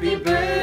Happy birthday.